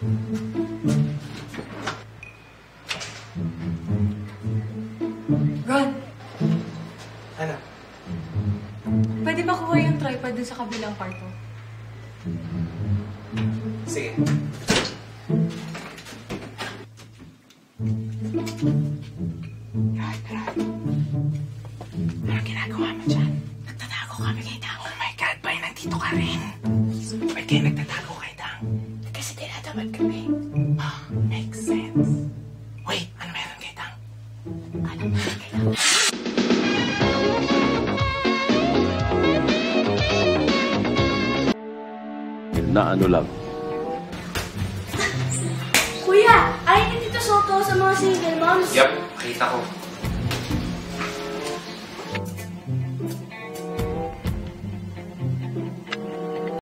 Ron! Ano? Pwede ba kuha yung tripod dun sa kabilang kwarto? Sige. Ron, Ron. Ano ginagawa mo dyan? Nagtatago kami kay Oh my God, bay, nandito ka rin. Ba't nagtatago kay Dang? Tinatamad kami. Ah, makes sense. Wait, ano meron kay Dang? Ano meron kay Dang? na ano lang. Kuya, ay na Soto sa mga single moms. Yup, makita ko.